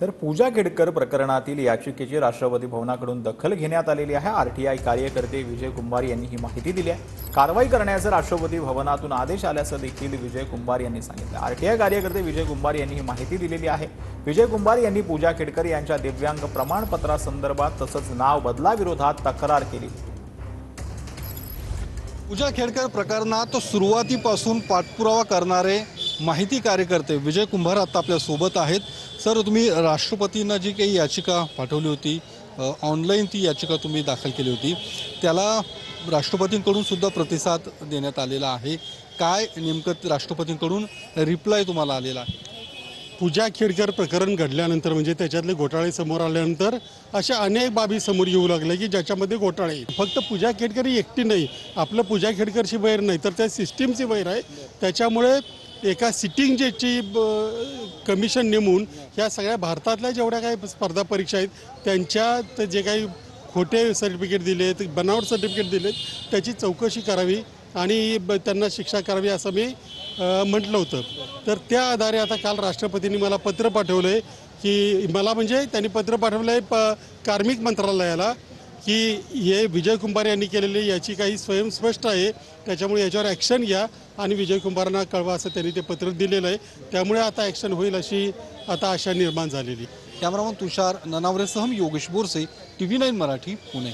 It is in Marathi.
तर पूजा खेडकर प्रकरणातील याचिकेची राष्ट्रपती भवनाकडून दखल घेण्यात आलेली आहे. आरटीआय कार्यकर्ते विजय कुंभार यांनी ही माहिती दिली आहे. कारवाई करण्याचे राष्ट्रपती भवनातून आदेश आल्याचं देखील विजय कुंभार यांनी सांगितलं. आरटीआय कार्यकर्ते विजय कुंभार यांनी ही माहिती दिलेली आहे. विजय कुंभार यांनी पूजा खेडकर यांच्या दिव्यांग प्रमाणपत्रासंदर्भात तसंच नाव बदलाविरोधात तक्रार केली. पूजा खेडकर प्रकरणात सुरुवातीपासून पाठपुरावा करणारे माहिती कार्यकर्ते विजय कुंभार आता आपल्यासोबत आहेत. सर तुम्ही राष्ट्रपतींना जी काही याचिका पाठवली होती ऑनलाईन ती याचिका तुम्ही दाखल केली होती त्याला राष्ट्रपतींकडून सुद्धा प्रतिसाद देण्यात आलेला आहे. काय नेमकं राष्ट्रपतींकडून रिप्लाय तुम्हाला आलेला आहे? पूजा खेडकर प्रकरण घडल्यानंतर म्हणजे त्याच्यातले घोटाळे समोर आल्यानंतर अशा अनेक बाबी समोर येऊ लागल्या की ज्याच्यामध्ये घोटाळे. फक्त पूजा खेडकर ही एकटी नाही आपलं पूजा खेडकरची वैर नाही तर त्या सिस्टीमची वैर आहे. त्याच्यामुळे एका सिटिंग जेची ब- कमिशन नेमून ह्या सगळ्या भारतातल्या जेवढ्या काही स्पर्धा परीक्षा आहेत त्यांच्यात जे काही खोटे सर्टिफिकेट दिलेत बनावट सर्टिफिकेट दिलेत त्याची चौकशी करावी आणि ब- त्यांना शिक्षा करावी असं मी म्हटलं होतं. तर त्या आधारे आता काल राष्ट्रपतींनी मला पत्र पाठवलं आहे की मला म्हणजे त्यांनी पत्र पाठवलं आहे प कार्मिक मंत्रालयाला की हे विजय कुंभार यांनी केलेली याची काही स्वयंस्पष्ट आहे. त्याच्यामुळे याच्यावर ॲक्शन घ्या आणि विजय कुंभारांना कळवा असं त्यांनी ते पत्र दिलेलं आहे. त्यामुळे आता ॲक्शन होईल अशी आता आशा निर्माण झालेली cameraman Tushar ननावरेसह Yogesh Borse T V nine Marathi Pune.